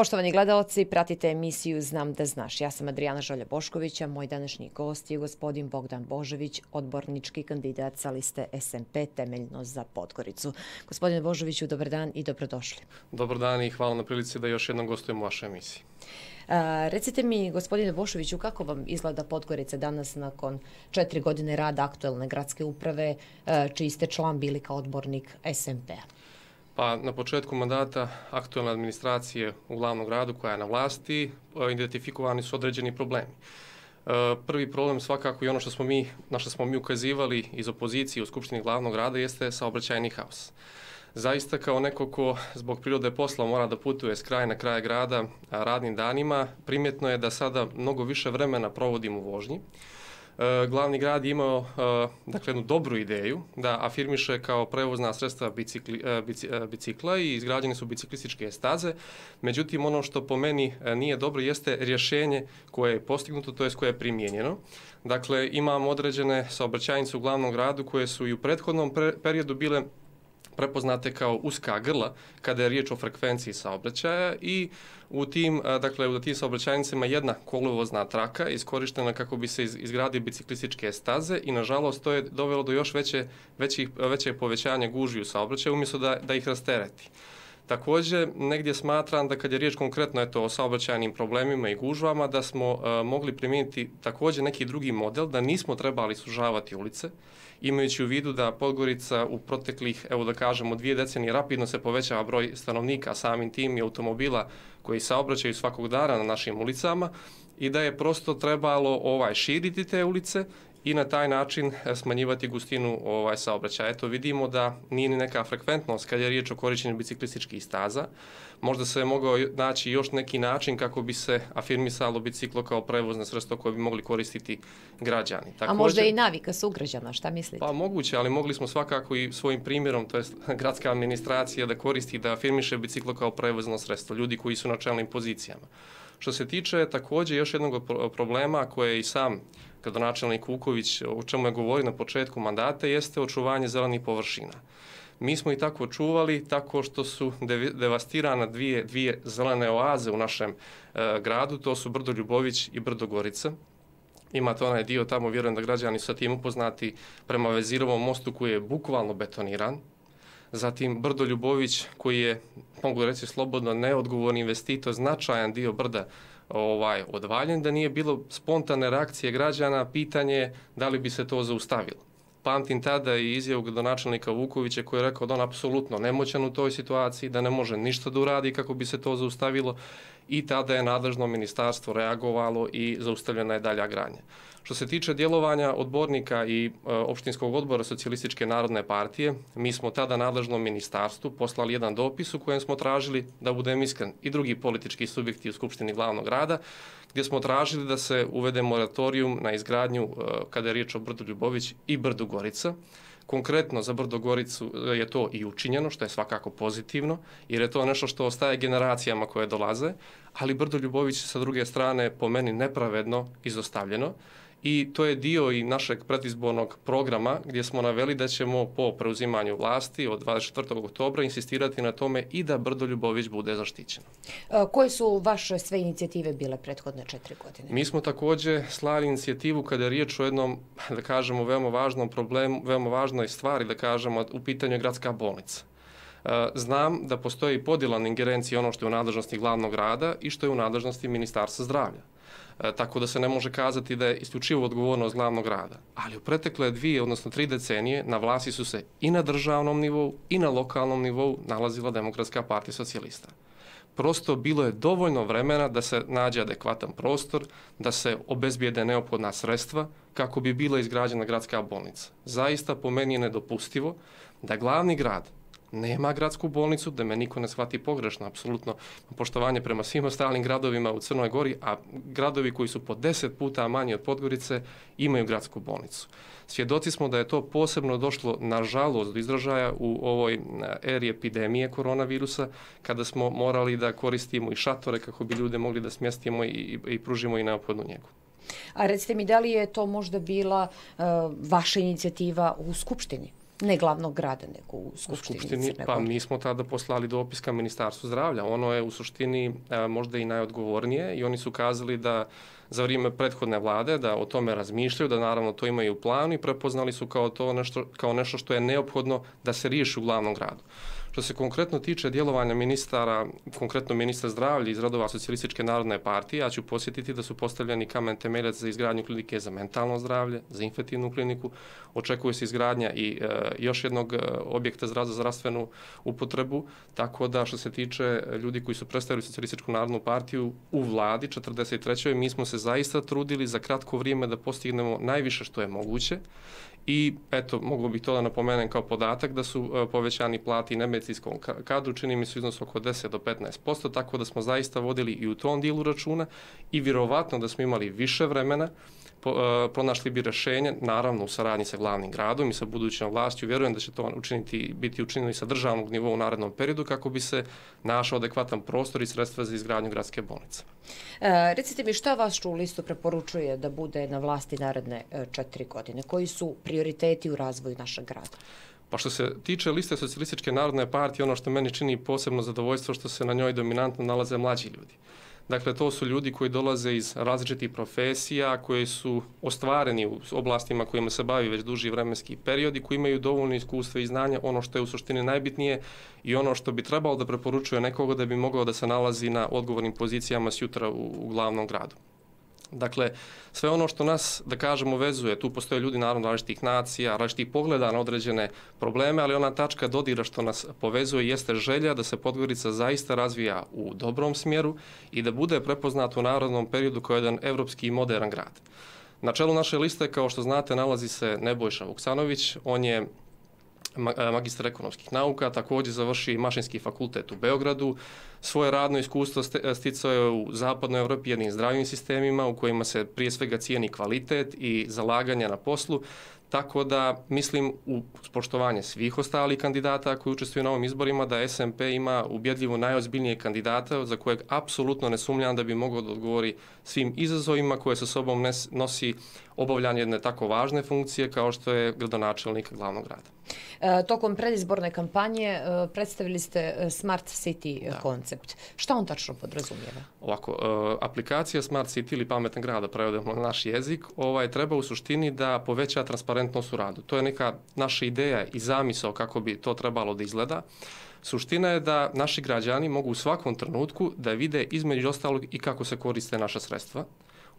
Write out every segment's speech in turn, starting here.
Poštovani gledalci, pratite emisiju Znam da znaš. Ja sam Adriana Žolja Boškovića, moj današnji gost je gospodin Bogdan Božović, odbornički kandidat sa liste SMP temeljno za Podgoricu. Gospodine Božoviću, dobar dan i dobrodošli. Dobar dan i hvala na prilici da još jednom gostujem u vašoj emisiji. Recite mi, gospodine Bošoviću, kako vam izgleda Podgorica danas nakon četiri godine rada aktuelne gradske uprave, čiji ste član bili kao odbornik SMP-a? Pa na početku mandata aktualne administracije u glavnom gradu koja je na vlasti e, identifikovani su određeni problemi. E, prvi problem svakako i ono što smo mi, na što smo mi ukazivali iz opozicije u Skupštini glavnog grada jeste saobraćajni haos. Zaista kao neko ko zbog prirode posla mora da putuje s kraja na kraj grada radnim danima, primjetno je da sada mnogo više vremena provodim u vožnji. E, glavni grad je imao e, dakle, jednu dobru ideju da afirmiše kao prevozna sredstva bicikli, e, bici, bicikla i izgrađene su biciklističke staze. Međutim, ono što po meni nije dobro jeste rješenje koje je postignuto, to je koje je primijenjeno. Dakle, imamo određene saobraćajnice u glavnom gradu koje su i u prethodnom periodu bile prepoznate kao uska grla kada je riječ o frekvenciji saobraćaja i u tim, dakle, u tim saobraćajnicama jedna kolovozna traka iskorištena kako bi se izgradi biciklističke staze i nažalost to je dovelo do još veće, većih, veće povećanja gužvi u saobraćaju umjesto da, da ih rastereti. Takođe, negdje smatram da kad je riječ konkretno eto, o saobraćajnim problemima i gužvama, da smo uh, mogli primijeniti također neki drugi model, da nismo trebali sužavati ulice, imajući u vidu da Podgorica u proteklih, evo da kažemo, dvije decenije rapidno se povećava broj stanovnika, samim tim i automobila koji saobraćaju svakog dana na našim ulicama i da je prosto trebalo ovaj širiti te ulice i na taj način e, smanjivati gustinu ovaj saobraćaja. Eto vidimo da nije ni neka frekventnost kad je riječ o korišćenju biciklističkih staza. Možda se je mogao naći još neki način kako bi se afirmisalo biciklo kao prevozno sredstvo koje bi mogli koristiti građani. Također, A možda i navika su ugrađana, šta mislite? Pa moguće, ali mogli smo svakako i svojim primjerom, to je gradska administracija, da koristi da afirmiše biciklo kao prevozno sredstvo, ljudi koji su na čelnim pozicijama. Što se tiče također još jednog problema koje je i sam gradonačelnik Vuković, o čemu je govorio na početku mandata, jeste očuvanje zelenih površina. Mi smo i tako čuvali tako što su devastirana dvije, dvije zelene oaze u našem e, gradu, to su Brdo Ljubović i Brdo Gorica. Imate onaj dio tamo, vjerujem da građani su sa tim upoznati, prema Vezirovom mostu koji je bukvalno betoniran. Zatim Brdo Ljubović koji je, mogu reći slobodno, neodgovorni investitor, značajan dio Brda ovaj odvaljen, da nije bilo spontane reakcije građana, pitanje da li bi se to zaustavilo. Pamtim tada i izjavu gradonačelnika Vukovića koji je rekao da on apsolutno nemoćan u toj situaciji, da ne može ništa da uradi kako bi se to zaustavilo i tada je nadležno ministarstvo reagovalo i zaustavljena je dalja granja. Što se tiče djelovanja odbornika i e, opštinskog odbora Socialističke narodne partije, mi smo tada nadležnom ministarstvu poslali jedan dopis u kojem smo tražili, da budem iskren, i drugi politički subjekti u Skupštini glavnog grada, gdje smo tražili da se uvede moratorium na izgradnju e, kada je riječ o Brdu Ljubović i Brdu Gorica. Konkretno za Brdo Goricu je to i učinjeno, što je svakako pozitivno, jer je to nešto što ostaje generacijama koje dolaze, ali Brdo Ljubović sa druge strane po meni nepravedno izostavljeno i to je dio i našeg predizbornog programa gdje smo naveli da ćemo po preuzimanju vlasti od 24. oktobra insistirati na tome i da Brdo Ljubović bude zaštićeno. E, koje su vaše sve inicijative bile prethodne četiri godine? Mi smo također slali inicijativu kada je riječ o jednom, da kažemo, veoma važnom problemu, veoma važnoj stvari, da kažemo, u pitanju gradska bolnica. E, znam da postoji podilan ingerencija ono što je u nadležnosti glavnog rada i što je u nadležnosti Ministarstva zdravlja. E, tako da se ne može kazati da je isključivo odgovornost glavnog grada. Ali u pretekle dvije, odnosno tri decenije, na vlasti su se i na državnom nivou i na lokalnom nivou nalazila Demokratska partija socijalista. Prosto bilo je dovoljno vremena da se nađe adekvatan prostor, da se obezbijede neophodna sredstva kako bi bila izgrađena gradska bolnica. Zaista po meni je nedopustivo da glavni grad nema gradsku bolnicu, da me niko ne shvati pogrešno, apsolutno poštovanje prema svim ostalim gradovima u Crnoj Gori, a gradovi koji su po deset puta manji od Podgorice imaju gradsku bolnicu. Svjedoci smo da je to posebno došlo, nažalost, do izražaja u ovoj eh, eri epidemije koronavirusa, kada smo morali da koristimo i šatore kako bi ljude mogli da smjestimo i, i pružimo i neophodnu njegu. A recite mi, da li je to možda bila uh, vaša inicijativa u Skupštini? Ne glavnog grada, nego u Skupštini. U Skupštini, pa mi smo tada poslali dopis ka Ministarstvu zdravlja. Ono je u suštini a, možda i najodgovornije i oni su kazali da za vrijeme prethodne vlade da o tome razmišljaju, da naravno to imaju u planu i prepoznali su kao to nešto, kao nešto što je neophodno da se riješi u glavnom gradu. Što se konkretno tiče djelovanja ministara, konkretno ministra zdravlja iz radova Socialističke narodne partije, ja ću posjetiti da su postavljeni kamen temeljac za izgradnju klinike za mentalno zdravlje, za infektivnu kliniku. Očekuje se izgradnja i e, još jednog e, objekta za zdravstvenu upotrebu, tako da što se tiče ljudi koji su predstavili Socialističku narodnu partiju u vladi 43. mi smo se zaista trudili za kratko vrijeme da postignemo najviše što je moguće I eto, mogu bih to da napomenem kao podatak da su e, povećani plati nemedicinskom kadru, čini mi su iznos oko 10 do 15%, tako da smo zaista vodili i u tom dijelu računa i vjerovatno da smo imali više vremena po, uh, pronašli bi rešenje, naravno u saradnji sa glavnim gradom i sa budućom vlastju. Vjerujem da će to učiniti, biti učinjeno i sa državnog nivoa u narednom periodu kako bi se našao adekvatan prostor i sredstva za izgradnju gradske bolnice. E, recite mi šta vas u listu preporučuje da bude na vlasti naredne e, četiri godine? Koji su prioriteti u razvoju našeg grada? Pa što se tiče liste socijalističke narodne partije, ono što meni čini posebno zadovoljstvo što se na njoj dominantno nalaze mlađi ljudi. Dakle, to su ljudi koji dolaze iz različitih profesija, koji su ostvareni u oblastima kojima se bavi već duži vremenski period i koji imaju dovoljno iskustva i znanja, ono što je u suštini najbitnije i ono što bi trebalo da preporučuje nekoga da bi mogao da se nalazi na odgovornim pozicijama sjutra u, u glavnom gradu. Dakle, sve ono što nas, da kažemo, vezuje, tu postoje ljudi naravno različitih nacija, različitih pogleda na određene probleme, ali ona tačka dodira što nas povezuje jeste želja da se Podgorica zaista razvija u dobrom smjeru i da bude prepoznat u narodnom periodu kao jedan evropski i modern grad. Na čelu naše liste, kao što znate, nalazi se Nebojša Vuksanović. On je E, magistar ekonomskih nauka, također završi mašinski fakultet u Beogradu. Svoje radno iskustvo e, sticao je u zapadnoj Evropi jednim zdravim sistemima u kojima se prije svega cijeni kvalitet i zalaganje na poslu. Tako da mislim u poštovanje svih ostalih kandidata koji učestvuju na ovim izborima da SMP ima ubjedljivo najozbiljnije kandidata za kojeg apsolutno ne sumljam da bi mogao da odgovori svim izazovima koje sa sobom nosi obavljanje jedne tako važne funkcije kao što je gradonačelnik glavnog grada. E, tokom predizborne kampanje e, predstavili ste e, Smart City da. koncept. Šta on tačno podrazumijeva? Ovako, aplikacija Smart City ili pametan grada, prevodimo na naš jezik, ovaj, treba u suštini da poveća transparentnost u radu. To je neka naša ideja i zamisao kako bi to trebalo da izgleda. Suština je da naši građani mogu u svakom trenutku da vide između ostalog i kako se koriste naša sredstva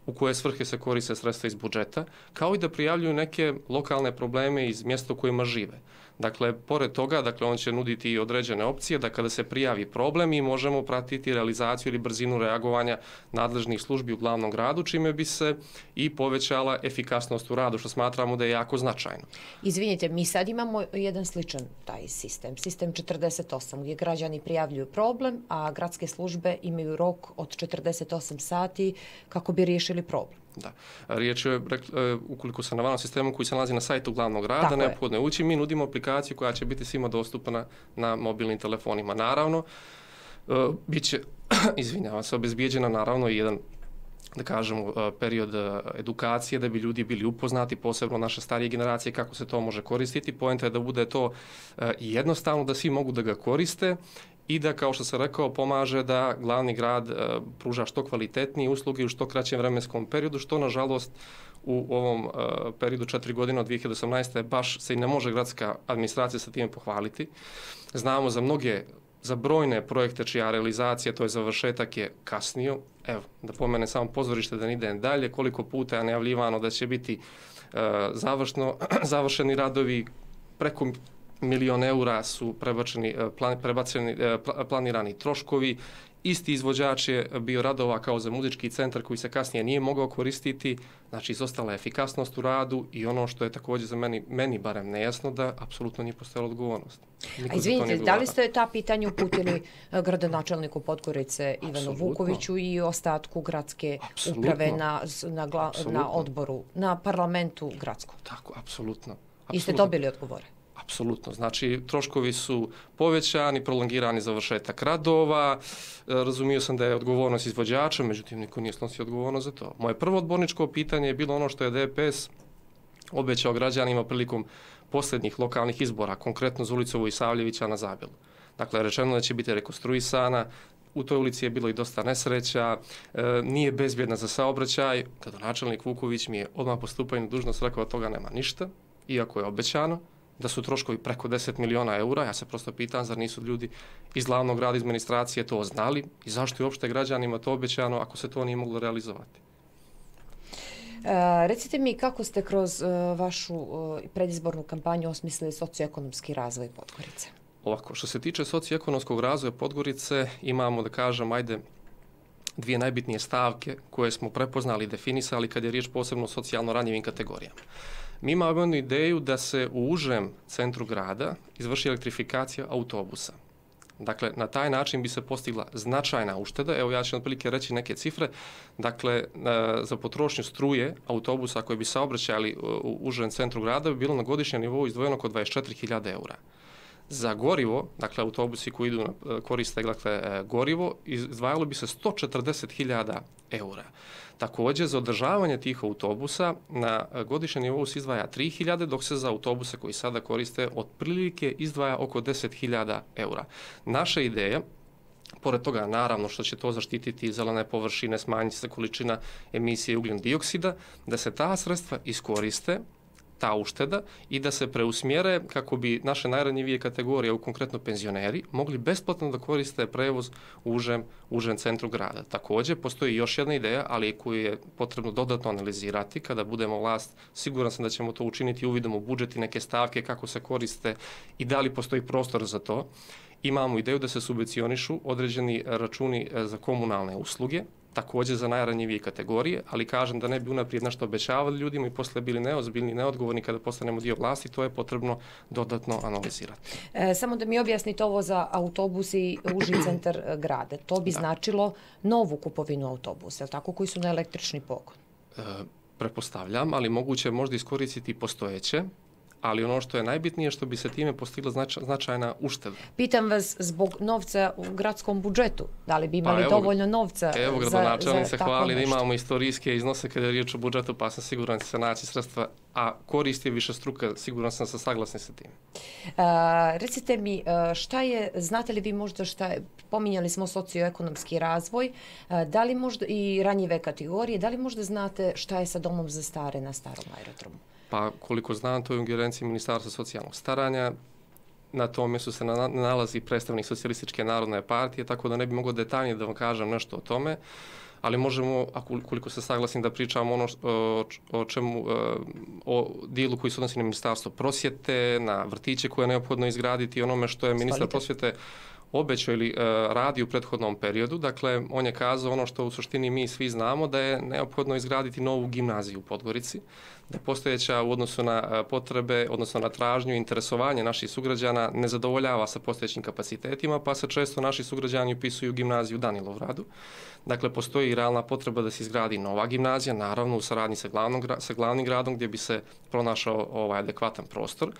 u koje svrhe se koriste sredstva iz budžeta, kao i da prijavljuju neke lokalne probleme iz mjesta u kojima žive. Dakle, pored toga, dakle, on će nuditi i određene opcije da kada se prijavi problem mi možemo pratiti realizaciju ili brzinu reagovanja nadležnih službi u glavnom gradu, čime bi se i povećala efikasnost u radu, što smatramo da je jako značajno. Izvinite, mi sad imamo jedan sličan taj sistem, sistem 48, gdje građani prijavljuju problem, a gradske službe imaju rok od 48 sati kako bi riješili problem. Da. Riječ je, e, ukoliko se navalno sistemu koji se nalazi na sajtu glavnog rada, neophodno je ući, mi nudimo aplikaciju koja će biti svima dostupna na mobilnim telefonima. Naravno, e, bit će, izvinjava se, obezbijeđena naravno i jedan da kažemo, e, period edukacije da bi ljudi bili upoznati, posebno naše starije generacije, kako se to može koristiti. Poenta je da bude to jednostavno, da svi mogu da ga koriste i da, kao što se rekao, pomaže da glavni grad e, pruža što kvalitetnije usluge u što kraćem vremenskom periodu, što, nažalost, u ovom e, periodu četiri godine od 2018. baš se i ne može gradska administracija sa time pohvaliti. Znamo za mnoge, za brojne projekte čija realizacija, to je završetak, je kasnio. Evo, da pomene samo pozorište da ne idem dalje, koliko puta je najavljivano da će biti e, završno, završeni radovi preko milion eura su prebačeni, e, plan, prebaceni, e, planirani troškovi. Isti izvođač je bio radova kao za muzički centar koji se kasnije nije mogao koristiti. Znači, izostala je efikasnost u radu i ono što je također za meni, meni barem nejasno, da apsolutno nije postojala odgovornost. Niko A izvinite, da li ste ta pitanja uputili e, gradonačelniku Podgorice Ivanu Absolutno. Vukoviću i ostatku gradske Absolutno. uprave na, na, gla, na odboru, na parlamentu gradskom? Tako, apsolutno. I ste dobili odgovore? Apsolutno. Znači, troškovi su povećani, prolongirani završetak radova. E, razumio sam da je odgovornost izvođača, međutim, niko nije snosio odgovornost za to. Moje prvo odborničko pitanje je bilo ono što je DPS obećao građanima prilikom posljednjih lokalnih izbora, konkretno za ulicu Vojsavljevića na Zabilu. Dakle, rečeno da će biti rekonstruisana, u toj ulici je bilo i dosta nesreća, e, nije bezbjedna za saobraćaj, kada načelnik Vuković mi je odmah postupanje dužnost rekao da toga nema ništa, iako je obećano, da su troškovi preko 10 miliona eura, ja se prosto pitan zar nisu ljudi iz glavnog grada, iz administracije to znali i zašto je uopšte građanima to obećano ako se to nije moglo realizovati. E, recite mi kako ste kroz e, vašu e, predizbornu kampanju osmislili socioekonomski razvoj Podgorice? Ovako, što se tiče socioekonomskog razvoja Podgorice, imamo, da kažem, ajde, dvije najbitnije stavke koje smo prepoznali i definisali kad je riječ posebno o socijalno ranjivim kategorijama. Mi imamo jednu ideju da se u užem centru grada izvrši elektrifikacija autobusa. Dakle, na taj način bi se postigla značajna ušteda. Evo ja ću otprilike reći neke cifre. Dakle, e, za potrošnju struje autobusa koji bi saobraćali e, u užem centru grada bi bilo na godišnjem nivou izdvojeno oko 24.000 eura za gorivo, dakle autobusi koji idu e, koriste dakle, gorivo, izdvajalo bi se 140.000 eura. Također, za održavanje tih autobusa na e, godišnjem nivou se izdvaja 3.000, dok se za autobuse koji sada koriste otprilike izdvaja oko 10.000 eura. Naša ideja Pored toga, naravno, što će to zaštititi zelene površine, smanjiti se količina emisije ugljen dioksida, da se ta sredstva iskoriste ta ušteda i da se preusmjere kako bi naše najranjivije kategorije, u konkretno penzioneri, mogli besplatno da koriste prevoz u užem, užem centru grada. Također, postoji još jedna ideja, ali koju je potrebno dodatno analizirati kada budemo vlast. Siguran sam da ćemo to učiniti uvidom u budžeti neke stavke, kako se koriste i da li postoji prostor za to. Imamo ideju da se subvencionišu određeni računi e, za komunalne usluge, također za najranjivije kategorije, ali kažem da ne bi unaprijed nešto obećavali ljudima i posle bili neozbiljni, neodgovorni kada postanemo dio vlasti, to je potrebno dodatno analizirati. E, samo da mi objasnite ovo za autobus i uži centar e, grade. To bi da. značilo novu kupovinu autobusa, tako, koji su na električni pogon? E, prepostavljam, ali moguće možda iskoristiti postojeće, ali ono što je najbitnije što bi se time postigla znač, značajna ušteda. Pitam vas zbog novca u gradskom budžetu, da li bi imali pa evo, dovoljno novca evo, za, za se hvali da imamo istorijske iznose kada je riječ o budžetu, pa sam siguran da se naći sredstva, a korist je više struka, siguran sam sa saglasni sa tim. A, recite mi, šta je, znate li vi možda šta je, pominjali smo socioekonomski razvoj, da li možda i ranjive kategorije, da li možda znate šta je sa domom za stare na starom aerodromu? Pa koliko znam, to je u ingerenciji Ministarstva socijalnog staranja. Na tom mjestu se nalazi predstavnik Socialističke narodne partije, tako da ne bi mogao detaljnije da vam kažem nešto o tome. Ali možemo, ako koliko se saglasim, da pričamo ono o, o čemu, e, o dijelu koji se odnosi na Ministarstvo prosjete, na vrtiće koje je neophodno izgraditi, onome što je ministar prosvjete obećao ili e, radi u prethodnom periodu. Dakle, on je kazao ono što u suštini mi svi znamo, da je neophodno izgraditi novu gimnaziju u Podgorici, da postojeća u odnosu na e, potrebe, odnosno na tražnju i interesovanje naših sugrađana ne zadovoljava sa postojećim kapacitetima, pa se često naši sugrađani upisuju gimnaziju Danilovradu. Dakle, postoji i realna potreba da se izgradi nova gimnazija, naravno u saradnji sa, glavnom, sa glavnim gradom gdje bi se pronašao ovaj adekvatan prostor.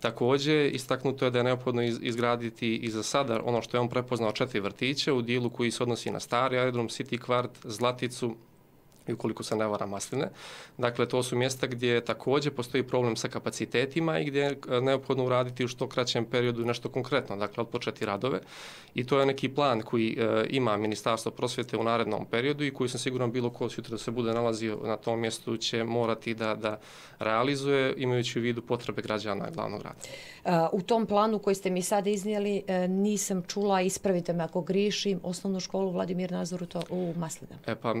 Takođe, istaknuto je da je neophodno izgraditi i za sada ono što je on prepoznao četiri vrtiće u dilu koji se odnosi na stari aerodrom, City Kvart, Zlaticu, i ukoliko se ne vara masline. Dakle, to su mjesta gdje također postoji problem sa kapacitetima i gdje je e, neophodno uraditi u što kraćem periodu nešto konkretno, dakle, odpočeti radove. I to je neki plan koji e, ima Ministarstvo prosvjete u narednom periodu i koji sam siguran bilo ko sutra da se bude nalazio na tom mjestu će morati da, da realizuje imajući u vidu potrebe građana glavnog grada. Uh, u tom planu koji ste mi sada iznijeli uh, nisam čula, ispravite me ako grišim, osnovnu školu Vladimir Nazoru to u Maslinama. E pa, uh,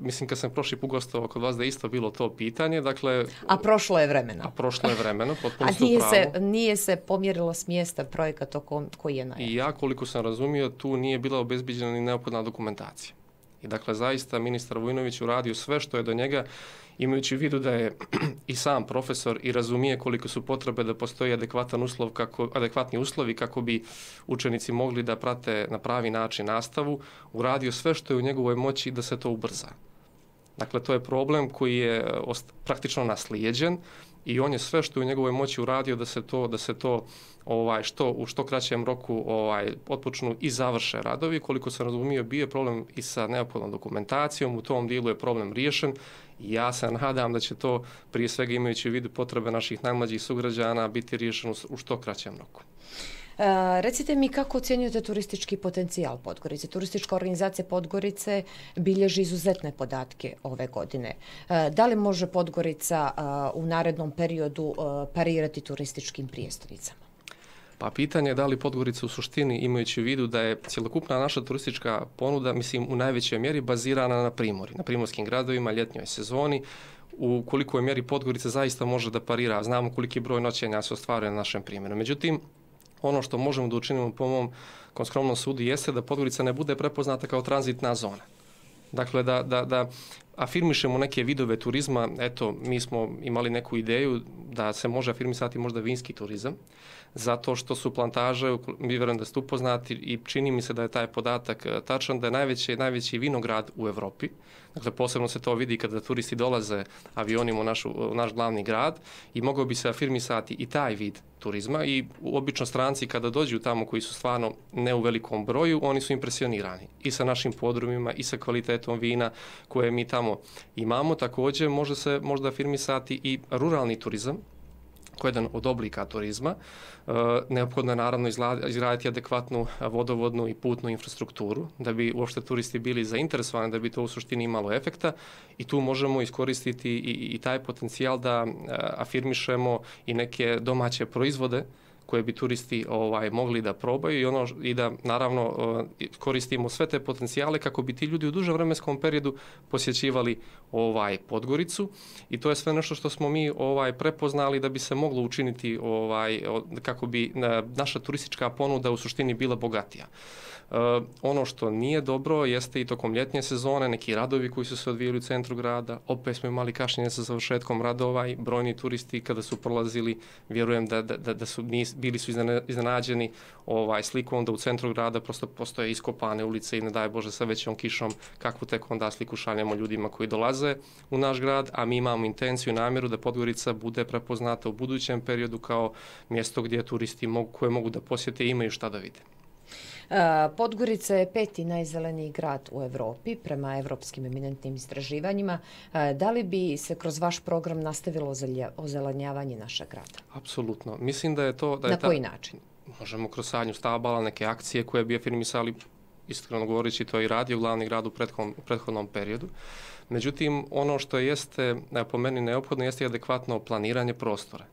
mislim kad sam prošli put gostovao kod vas da isto bilo to pitanje, dakle... A prošlo je vremeno. A prošlo je vremeno, potpuno A nije se, nije se pomjerilo s mjesta projekata koji je najavljen. I ja, koliko sam razumio, tu nije bila obezbiđena ni neophodna dokumentacija. I dakle, zaista ministar Vujnović uradio sve što je do njega, imajući vidu da je i sam profesor i razumije koliko su potrebe da postoji adekvatan uslov kako, adekvatni uslovi kako bi učenici mogli da prate na pravi način nastavu, uradio sve što je u njegovoj moći da se to ubrza. Dakle, to je problem koji je eh, praktično naslijeđen i on je sve što je u njegovoj moći uradio da se to da se to ovaj što u što kraćem roku ovaj otpočnu i završe radovi. Koliko se razumio bio problem i sa neophodnom dokumentacijom. U tom dijelu je problem riješen. I ja se nadam da će to prije svega imajući u vidu potrebe naših najmlađih sugrađana biti riješeno u što kraćem roku. E, recite mi kako ocjenjujete turistički potencijal Podgorice? Turistička organizacija Podgorice bilježi izuzetne podatke ove godine. E, da li može Podgorica e, u narednom periodu parirati turističkim prijestolicama? Pa pitanje je da li Podgorica u suštini imajući u vidu da je cjelokupna naša turistička ponuda, mislim, u najvećoj mjeri bazirana na primori, na primorskim gradovima, ljetnjoj sezoni, u kolikoj mjeri Podgorica zaista može da parira. Znamo koliki broj noćenja se ostvaruje na našem primjeru. Međutim, ono što možemo da učinimo po mom skromnom sudu jeste da Podgorica ne bude prepoznata kao tranzitna zona. Dakle, da, da, da afirmišemo neke vidove turizma, eto, mi smo imali neku ideju da se može afirmisati možda vinski turizam, zato što su plantaže, mi vjerujem da ste upoznati i čini mi se da je taj podatak e, tačan, da je najveći, najveći vinograd u Evropi. Dakle, posebno se to vidi kada turisti dolaze avionima u, našu, u naš glavni grad i mogao bi se afirmisati i taj vid turizma i obično stranci kada dođu tamo koji su stvarno ne u velikom broju, oni su impresionirani i sa našim podrumima i sa kvalitetom vina koje mi tamo imamo. Također može se možda afirmisati i ruralni turizam, koji je jedan od oblika turizma. E, neophodno je naravno izgraditi adekvatnu vodovodnu i putnu infrastrukturu da bi uopšte turisti bili zainteresovani, da bi to u suštini imalo efekta i tu možemo iskoristiti i, i taj potencijal da e, afirmišemo i neke domaće proizvode koje bi turisti ovaj mogli da probaju i ono i da naravno koristimo sve te potencijale kako bi ti ljudi u dužem vremenskom periodu posjećivali ovaj Podgoricu i to je sve nešto što smo mi ovaj prepoznali da bi se moglo učiniti ovaj kako bi e, naša turistička ponuda u suštini bila bogatija. Eh, ono što nije dobro jeste i tokom ljetnje sezone neki radovi koji su se odvijeli u centru grada. Opet smo imali kašnjenje sa završetkom radova i brojni turisti kada su prolazili, vjerujem da, da, da su nis, bili su iznenađeni ovaj slikom da u centru grada prosto postoje iskopane ulice i ne daj Bože sa većom kišom kakvu tek onda sliku šaljemo ljudima koji dolaze u naš grad, a mi imamo intenciju i namjeru da Podgorica bude prepoznata u budućem periodu kao mjesto gdje turisti mogu, koje mogu da posjete i imaju šta da vide. Podgorica je peti najzeleniji grad u Evropi prema evropskim eminentnim istraživanjima. Da li bi se kroz vaš program nastavilo ozelenjavanje našeg grada? Apsolutno. Mislim da je to... Da je Na koji način? Možemo kroz sadnju stabala, neke akcije koje bi afirmisali, iskreno govorići, to i radi u glavni grad u prethodnom, u prethodnom periodu. Međutim, ono što jeste po meni neophodno jeste adekvatno planiranje prostora.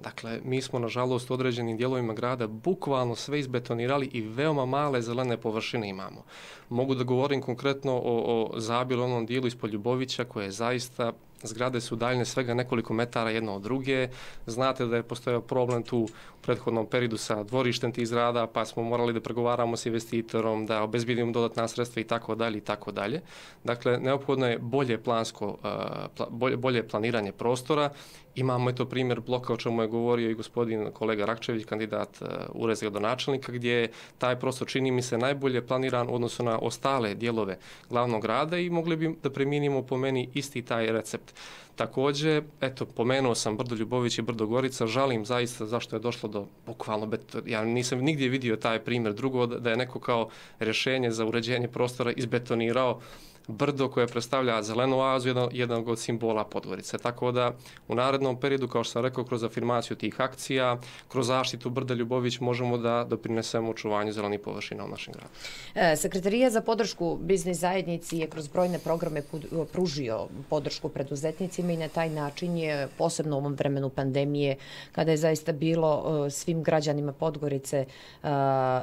Dakle, mi smo, nažalost, u određenim dijelovima grada bukvalno sve izbetonirali i veoma male zelene površine imamo. Mogu da govorim konkretno o, o zabilu onom dijelu ispod Ljubovića, koje je zaista zgrade su daljne svega nekoliko metara jedno od druge. Znate da je postojao problem tu u prethodnom periodu sa dvorištem tih zgrada, pa smo morali da pregovaramo s investitorom, da obezbidimo dodatna sredstva i tako dalje i tako dalje. Dakle, neophodno je bolje plansko, eh, bolje, bolje planiranje prostora. Imamo eto primjer bloka o čemu je govorio i gospodin kolega Rakčević, kandidat e, urezga gradonačelnika, gdje je taj prostor čini mi se najbolje planiran u odnosu na ostale dijelove glavnog grada i mogli bi da preminimo po meni isti taj recept. Takođe, eto, pomenuo sam Brdo Ljubović i Brdo Gorica, žalim zaista zašto je došlo do bukvalno, bet, ja nisam nigdje vidio taj primjer drugo, da je neko kao rješenje za uređenje prostora izbetonirao brdo koje predstavlja zelenu oazu, jedan, jedan od simbola Podgorice. Tako da u narednom periodu, kao što sam rekao, kroz afirmaciju tih akcija, kroz zaštitu brda Ljubović možemo da doprinesemo očuvanju zelenih površina u našem gradu. E, Sekretarija za podršku biznis zajednici je kroz brojne programe e, pružio podršku preduzetnicima i na taj način je posebno u ovom vremenu pandemije, kada je zaista bilo e, svim građanima Podgorice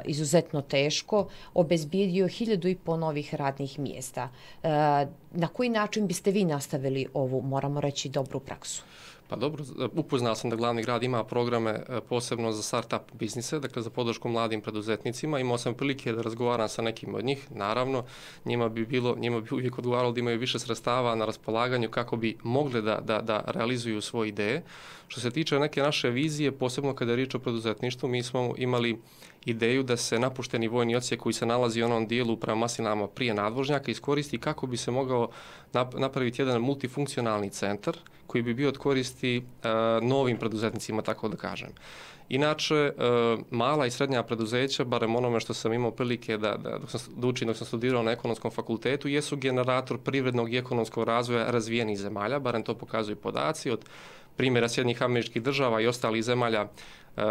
izuzetno teško, obezbijedio hiljadu i po novih radnih mjesta. E, na koji način biste vi nastavili ovu, moramo reći, dobru praksu? Pa dobro, e, upoznao sam da glavni grad ima programe e, posebno za start-up biznise, dakle za podršku mladim preduzetnicima. Imao sam prilike da razgovaram sa nekim od njih. Naravno, njima bi bilo, njima bi uvijek odgovaralo da imaju više sredstava na raspolaganju kako bi mogle da, da, da realizuju svoje ideje. Što se tiče neke naše vizije, posebno kada je riječ o preduzetništvu, mi smo imali ideju da se napušteni vojni ocijek koji se nalazi u onom dijelu prema maslinama prije nadvožnjaka iskoristi kako bi se mogao napraviti jedan multifunkcionalni centar koji bi bio od koristi e, novim preduzetnicima, tako da kažem. Inače, e, mala i srednja preduzeća, barem onome što sam imao prilike da, da, dok, sam, da učim dok sam studirao na ekonomskom fakultetu, jesu generator privrednog i ekonomskog razvoja razvijenih zemalja, barem to pokazuju podaci od primjera Sjednih američkih država i ostalih zemalja Eh,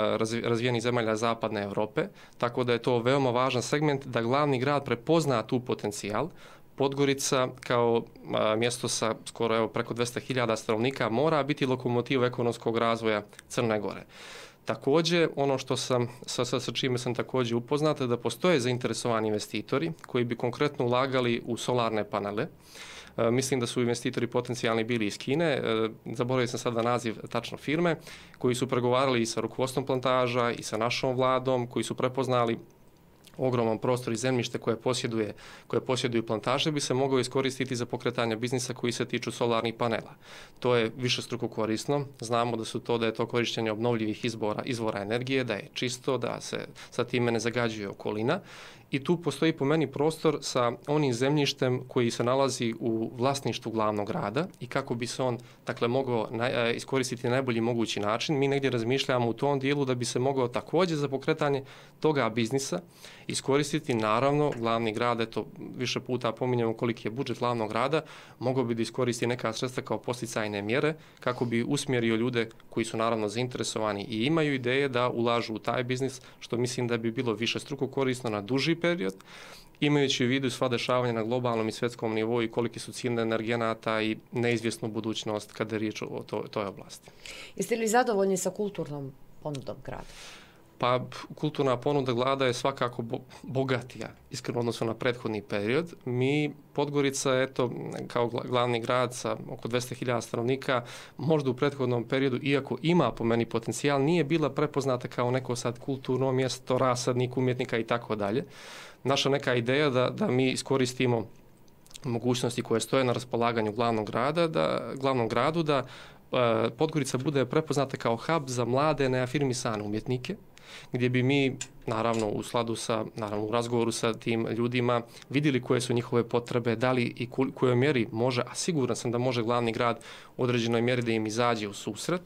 razvijenih zemalja zapadne Europe, tako da je to veoma važan segment da glavni grad prepozna tu potencijal, Podgorica kao a, mjesto sa skoro evo preko 200.000 stanovnika mora biti lokomotiv ekonomskog razvoja Crne Gore. Takođe, ono što sam, sa, sa, sa čime sam takođe upoznat, da postoje zainteresovani investitori koji bi konkretno ulagali u solarne panele. Uh, E, mislim da su investitori potencijalni bili iz Kine, e, zaboravio sam sada naziv tačno firme, koji su pregovarali i sa rukovodstvom plantaža i sa našom vladom, koji su prepoznali ogroman prostor i zemljište koje posjeduje, koje posjeduju plantaže bi se mogao iskoristiti za pokretanje biznisa koji se tiču solarnih panela. To je više struko korisno. Znamo da su to da je to korišćenje obnovljivih izbora, izvora energije, da je čisto, da se sa time ne zagađuje okolina i tu postoji po meni prostor sa onim zemljištem koji se nalazi u vlasništvu glavnog grada i kako bi se on dakle mogao na, e, iskoristiti na najbolji mogući način. Mi negdje razmišljamo u tom dijelu da bi se mogao također za pokretanje toga biznisa iskoristiti naravno glavni grad, eto više puta pominjamo koliki je budžet glavnog grada, mogao bi da iskoristi neka sredstva kao posticajne mjere kako bi usmjerio ljude koji su naravno zainteresovani i imaju ideje da ulažu u taj biznis, što mislim da bi bilo više struko korisno na duži period, imajući u vidu sva dešavanja na globalnom i svjetskom nivou i koliki su cijene energenata i neizvjesnu budućnost kada je riječ o to, toj oblasti. Jeste li zadovoljni sa kulturnom ponudom grada? Pa kulturna ponuda glada je svakako bogatija, iskreno odnosno na prethodni period. Mi, Podgorica, eto, kao glavni grad sa oko 200.000 stanovnika, možda u prethodnom periodu, iako ima po meni potencijal, nije bila prepoznata kao neko sad kulturno mjesto, rasadnik, umjetnika i tako dalje. Naša neka ideja da, da mi iskoristimo mogućnosti koje stoje na raspolaganju glavnog grada, da, glavnom gradu, da e, Podgorica bude prepoznata kao hub za mlade neafirmisane umjetnike, gdje bi mi, naravno, u sladu sa, naravno, u razgovoru sa tim ljudima, vidjeli koje su njihove potrebe, da li i kojoj mjeri može, a siguran sam da može glavni grad u određenoj mjeri da im izađe u susret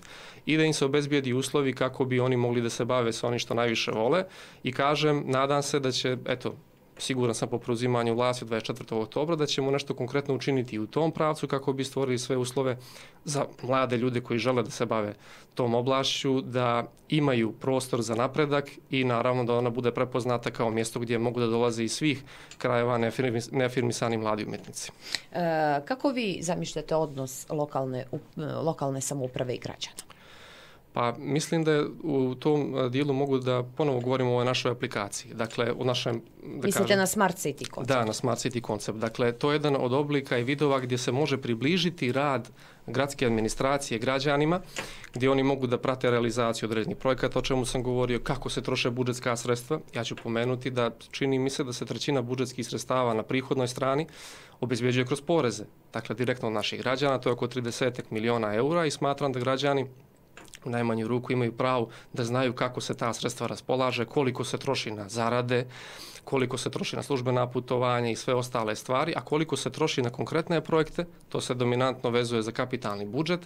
i da im se obezbijedi uslovi kako bi oni mogli da se bave sa onim što najviše vole. I kažem, nadam se da će, eto, siguran sam po preuzimanju vlasti 24. oktobra da ćemo nešto konkretno učiniti u tom pravcu kako bi stvorili sve uslove za mlade ljude koji žele da se bave tom oblašću, da imaju prostor za napredak i naravno da ona bude prepoznata kao mjesto gdje mogu da dolaze iz svih krajeva neafirmisani mladi umjetnici. E, kako vi zamišljate odnos lokalne, lokalne samouprave i građana? Pa mislim da u tom dijelu mogu da ponovo govorimo o našoj aplikaciji. Dakle, u našem... Da Mislite kažem, na Smart City koncept? Da, na Smart City koncept. Dakle, to je jedan od oblika i vidova gdje se može približiti rad gradske administracije građanima, gdje oni mogu da prate realizaciju određenih projekata, o čemu sam govorio, kako se troše budžetska sredstva. Ja ću pomenuti da čini mi se da se trećina budžetskih sredstava na prihodnoj strani obezbjeđuje kroz poreze, dakle direktno od naših građana, to je oko 30 miliona eura i smatram da građani u najmanju ruku imaju pravo da znaju kako se ta sredstva raspolaže, koliko se troši na zarade, koliko se troši na službena putovanja i sve ostale stvari, a koliko se troši na konkretne projekte, to se dominantno vezuje za kapitalni budžet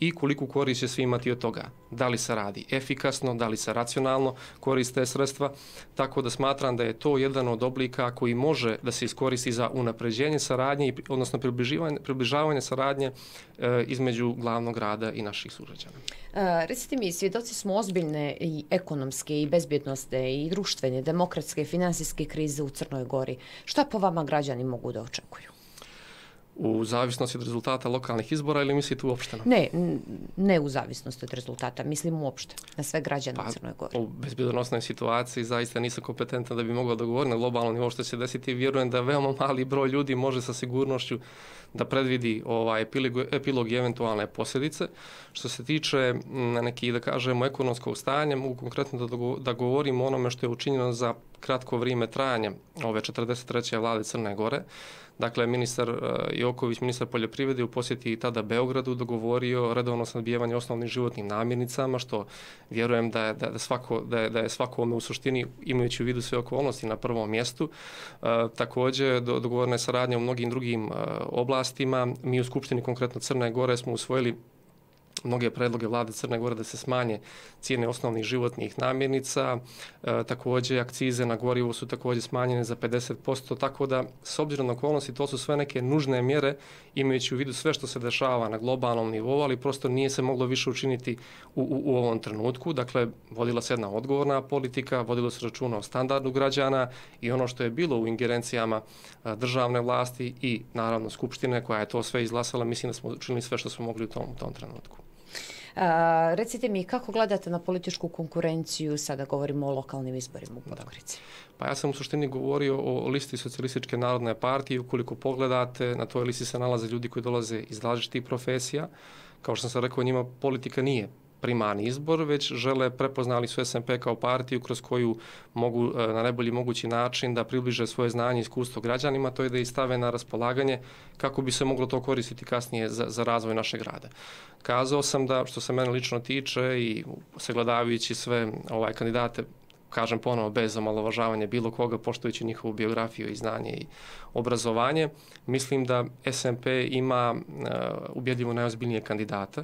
i koliko korist će svi imati od toga. Da li se radi efikasno, da li se racionalno koriste sredstva, tako da smatram da je to jedan od oblika koji može da se iskoristi za unapređenje saradnje, odnosno približavanje, približavanje saradnje e, između glavnog grada i naših sugrađana. E, recite mi, svjedoci smo ozbiljne i ekonomske i bezbjednostne i društvene, demokratske, finansijske krize u Crnoj Gori. Šta po vama građani mogu da očekuju? u zavisnosti od rezultata lokalnih izbora ili mislite uopšteno? Ne, ne u zavisnosti od rezultata, mislim uopšte, na sve građane pa, u Crnoj Gori. U bezbjedonosnoj situaciji zaista nisam kompetentan da bi mogla da govorim na globalnom nivou što će desiti. Vjerujem da veoma mali broj ljudi može sa sigurnošću da predvidi ovaj epilog, epilog i eventualne posljedice. Što se tiče mm, na neki, da kažemo, ekonomskog stanja, mogu konkretno da, da govorim o onome što je učinjeno za kratko vrijeme trajanja ove 43. vlade Crne Gore. Dakle, ministar e, Joković, ministar poljoprivrede, u posjeti tada Beogradu dogovorio redovno snadbijevanje osnovnim životnim namirnicama, što vjerujem da je, da, da, svako, da je, da je svako u suštini, imajući u vidu sve okolnosti na prvom mjestu. E, također, do, dogovorna je saradnja u mnogim drugim e, oblastima. Mi u Skupštini, konkretno Crne Gore, smo usvojili mnoge predloge vlade Crne Gore da se smanje cijene osnovnih životnih namirnica. E, također, akcize na gorivo su također smanjene za 50%, tako da, s obzirom na okolnosti, to su sve neke nužne mjere, imajući u vidu sve što se dešava na globalnom nivou, ali prosto nije se moglo više učiniti u, u, u ovom trenutku. Dakle, vodila se jedna odgovorna politika, vodilo se računa o standardu građana i ono što je bilo u ingerencijama a, državne vlasti i, naravno, Skupštine koja je to sve izglasala, mislim da smo učinili sve što smo mogli u tom, u tom trenutku. A, recite mi, kako gledate na političku konkurenciju, sada govorimo o lokalnim izborima u Podgorici? Pa ja sam u suštini govorio o listi Socialističke narodne partije. Ukoliko pogledate, na toj listi se nalaze ljudi koji dolaze iz različitih profesija. Kao što sam rekao, njima politika nije primarni izbor, već žele prepoznali su SMP kao partiju kroz koju mogu e, na najbolji mogući način da približe svoje znanje i iskustvo građanima, to je da ih stave na raspolaganje kako bi se moglo to koristiti kasnije za, za razvoj našeg grada. Kazao sam da, što se mene lično tiče i sagledavajući sve ovaj kandidate kažem ponovo bez omalovažavanja bilo koga poštujući njihovu biografiju i znanje i obrazovanje, mislim da SMP ima uh, ubjedljivo najozbiljnije kandidata.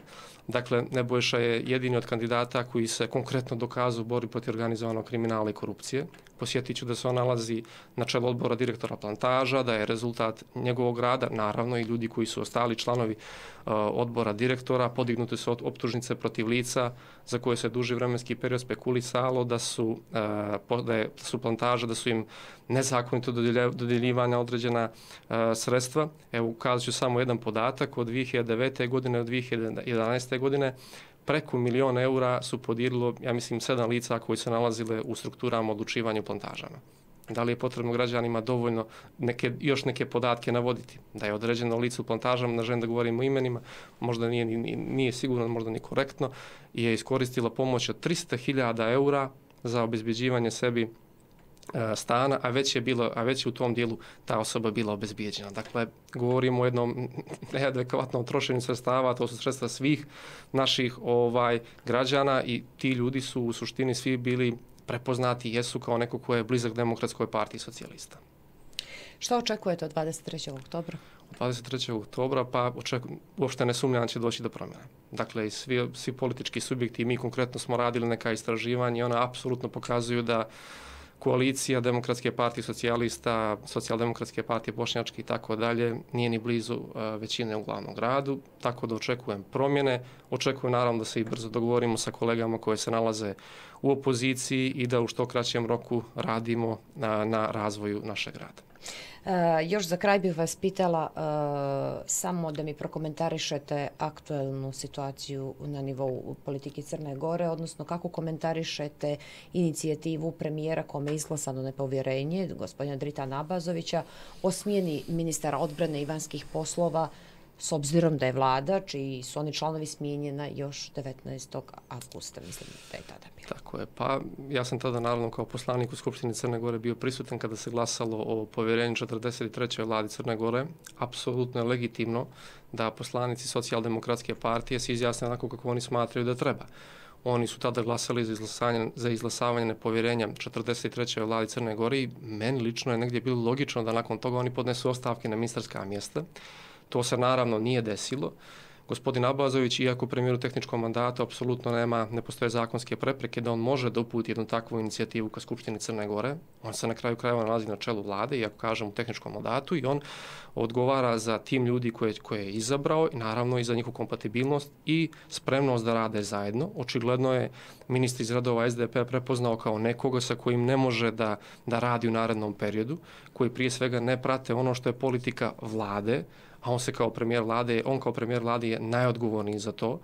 Dakle, Nebojša je jedini od kandidata koji se konkretno dokazu u borbi protiv organizovanog kriminala i korupcije. Posjetit ću da se on nalazi na čelu odbora direktora plantaža, da je rezultat njegovog rada, naravno i ljudi koji su ostali članovi uh, odbora direktora, podignute su optužnice protiv lica za koje se duži vremenski period spekulisalo da su, uh, da, je, da su plantaža, da su im nezakonito dodjeljivanja određena e, sredstva. Evo, ukazat ću samo jedan podatak. Od 2009. godine do 2011. godine preko miliona eura su podirilo, ja mislim, sedam lica koji se nalazile u strukturama odlučivanja u plantažama. Da li je potrebno građanima dovoljno neke, još neke podatke navoditi? Da je određeno lice u plantažama, na žen da govorimo imenima, možda nije, nije, nije sigurno, možda ni korektno, je iskoristila pomoć od 300.000 eura za obezbeđivanje sebi stana, a već je bilo, a već je u tom dijelu ta osoba bila obezbijeđena. Dakle, govorimo o jednom neadekvatnom trošenju sredstava, to su sredstva svih naših ovaj građana i ti ljudi su u suštini svi bili prepoznati jesu kao neko ko je blizak demokratskoj partiji socijalista. Šta očekujete od 23. oktobra? Od 23. oktobra pa očekujem, uopšte ne sumnjam da će doći do promjene. Dakle, svi, svi politički subjekti, mi konkretno smo radili neka istraživanja i ona apsolutno pokazuju da koalicija Demokratske partije socijalista, socijaldemokratske partije Bošnjačke i tako dalje nije ni blizu e, većine u glavnom gradu, tako da očekujem promjene. Očekujem naravno da se i brzo dogovorimo sa kolegama koje se nalaze u opoziciji i da u što kraćem roku radimo na, na razvoju našeg grada. Eh, još za kraj bih vas pitala uh, samo da mi prokomentarišete aktuelnu situaciju na nivou politike Crne Gore, odnosno kako komentarišete inicijativu premijera kome je izglasano nepovjerenje, gospodina Drita Nabazovića, o smjeni ministara odbrane vanjskih poslova uh, s obzirom da je vlada, čiji su oni članovi smijenjena još 19. augusta, mislim da je tada bilo. Tako je, pa ja sam tada naravno kao poslanik u Skupštini Crne Gore bio prisutan kada se glasalo o povjerenju 43. vladi Crne Gore. Apsolutno je legitimno da poslanici socijaldemokratske partije se izjasne onako kako oni smatraju da treba. Oni su tada glasali za izglasavanje, za izglasavanje nepovjerenja 43. vladi Crne Gore i meni lično je negdje bilo logično da nakon toga oni podnesu ostavke na ministarska mjesta. To se naravno nije desilo. Gospodin Abazović, iako premijer u tehničkom mandatu, apsolutno nema, ne postoje zakonske prepreke da on može da uputi jednu takvu inicijativu ka Skupštini Crne Gore. On se na kraju krajeva nalazi na čelu vlade, iako kažem u tehničkom mandatu, i on odgovara za tim ljudi koje, koje je izabrao i naravno i za njihovu kompatibilnost i spremnost da rade zajedno. Očigledno je ministar iz radova SDP prepoznao kao nekoga sa kojim ne može da, da radi u narednom periodu, koji prije svega ne prate ono što je politika vlade, a on se kao premijer vlade, on kao premijer vlade je najodgovorniji za to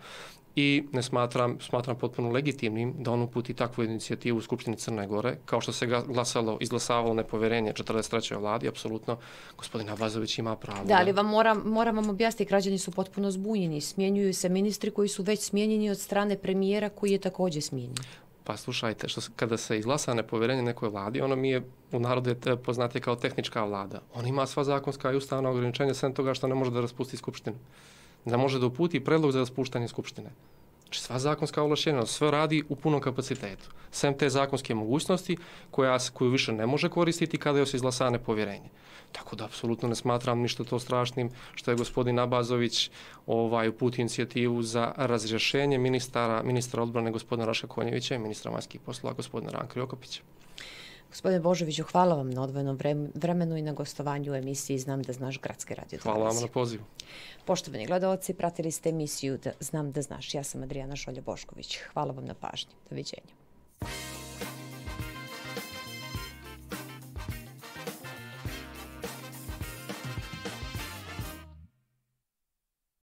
i ne smatram, smatram potpuno legitimnim da on uputi takvu inicijativu u Skupštini Crne Gore, kao što se glasalo, izglasavalo nepoverenje 43. vladi, apsolutno gospodin Abazović ima pravo. Da, ali vam moram, moram vam objasniti, građani su potpuno zbunjeni. Smjenjuju se ministri koji su već smjenjeni od strane premijera koji je također smjenjen. Pa slušajte, što, kada se izglasa nepoverenje nekoj vladi, ono mi je u narodu je poznate kao tehnička vlada. On ima sva zakonska i ustavna ograničenja, sem toga što ne može da raspusti skupštinu da može da uputi predlog za raspuštanje Skupštine. Znači sva zakonska ovlašćenja, ono sve radi u punom kapacitetu. Sem te zakonske mogućnosti koja, koju više ne može koristiti kada je se izglasa izglasane povjerenje. Tako da apsolutno ne smatram ništa to strašnim što je gospodin Abazović ovaj, uputi inicijativu za razrješenje ministara, ministra odbrane gospodina Raška Konjevića i ministra vanjskih poslova gospodina Ranka Jokopića. Gospodine Božoviću, hvala vam na odvojenom vremenu i na gostovanju u emisiji Znam da znaš gradske radio. Hvala vam na pozivu. Poštovani gledalci, pratili ste emisiju da Znam da znaš. Ja sam Adriana Šolja Bošković. Hvala vam na pažnji. Doviđenja.